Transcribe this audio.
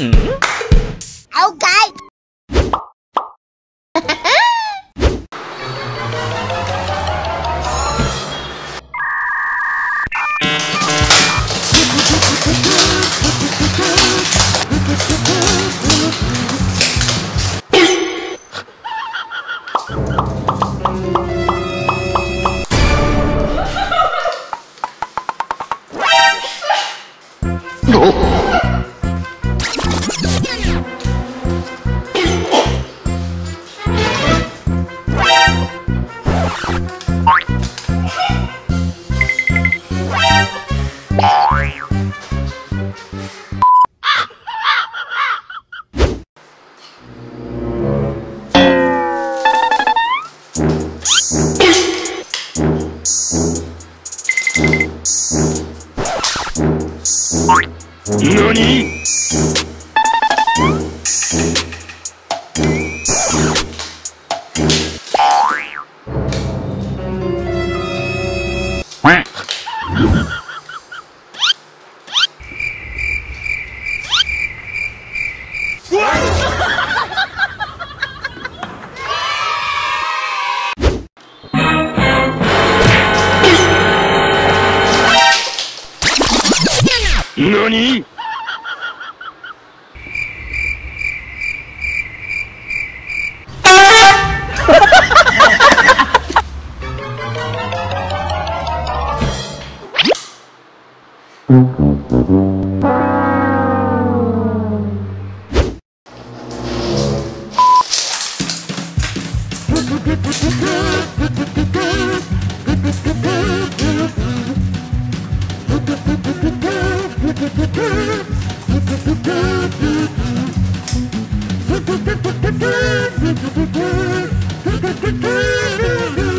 Ừ. Ok Oh. 何何？Good, good,